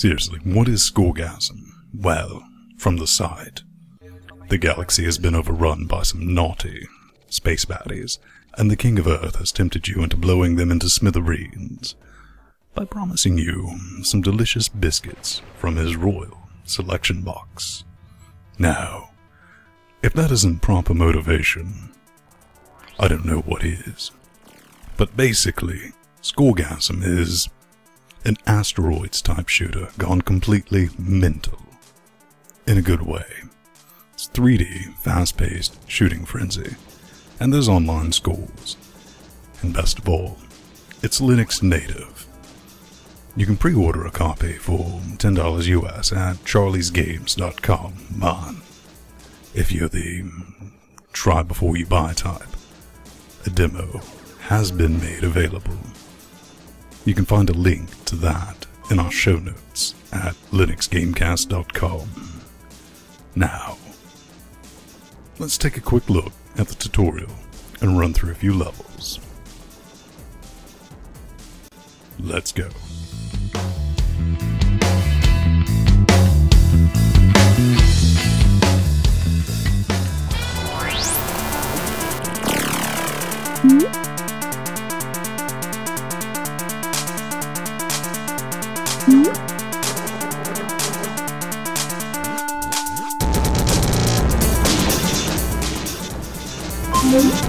Seriously, what is Scoregasm? Well, from the side, the galaxy has been overrun by some naughty space baddies, and the King of Earth has tempted you into blowing them into smithereens by promising you some delicious biscuits from his royal selection box. Now, if that isn't proper motivation, I don't know what is. But basically, Scoregasm is an asteroids type shooter gone completely mental. In a good way. It's 3D, fast paced shooting frenzy, and there's online schools. And best of all, it's Linux native. You can pre order a copy for $10 US at charliesgames.com. Man, if you're the try before you buy type, a demo has been made available. You can find a link to that in our show notes at linuxgamecast.com. Now, let's take a quick look at the tutorial and run through a few levels. Let's go. Hmm? Mm-hmm.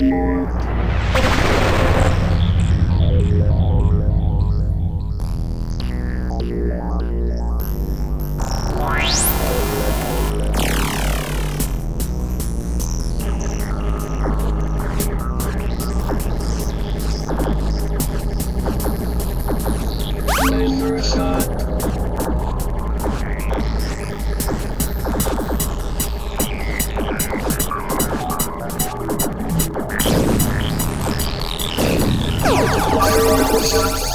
Lord. Shut